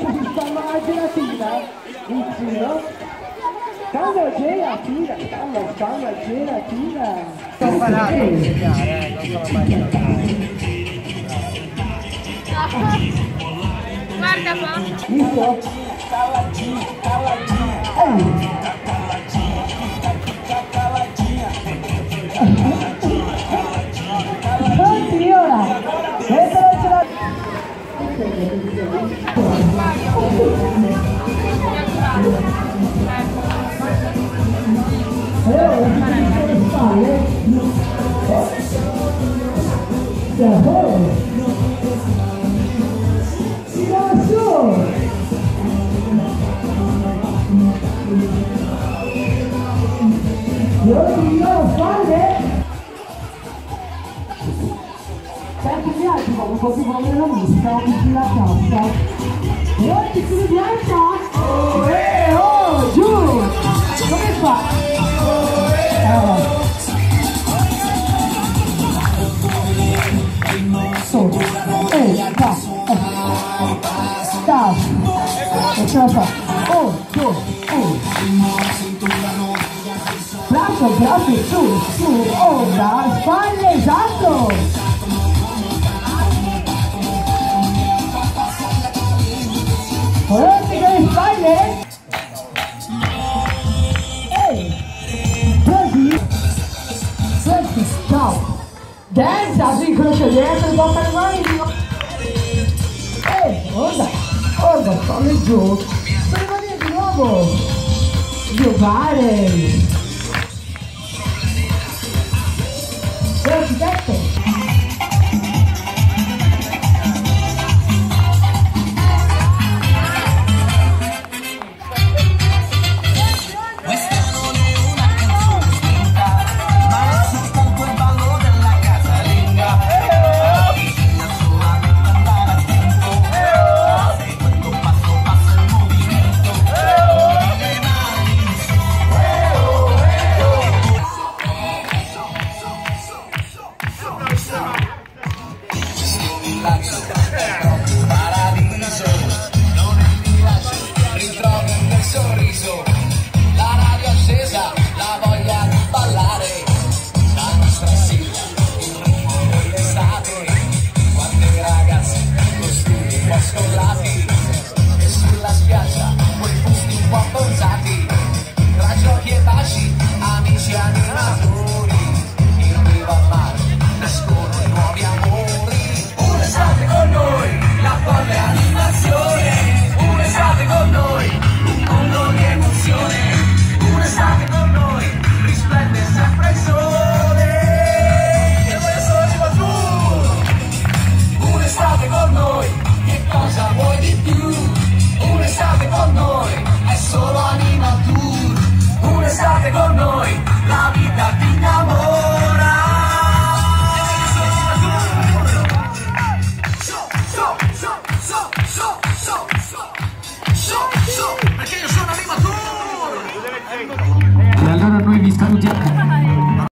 forma admirativa. Mentira. Calma, gira, né? tira. Calma, calma, gira, tira. Estão parados. Guarda, vamos. Isso. Caladinha, caladinha. calma fica calma Caladinha, caladinha. Gli altri come così come la musica, mi la cassa. E oggi si rilancia? Oh, eh, oh, giù! Come fa? Eh. Su, ehi, qua, eh. Sta, e ce la fa. Oh, giù, ehi. Braccio, braccio, su, su, ora, spalle, 10 si incrocia dietro bocca le mani e onda onda fallo giù per rimanere di nuovo. Giovare è proprio paradiso. Non è miraggio, ritrovi un bel sorriso. La radio accesa, la voglia di ballare. La nostra sigla, il ritmo dell'estate. Quante ragazze, costumi un po' scollati. E sulla spiaggia, quei fusti un po' abbronzati. Conoce.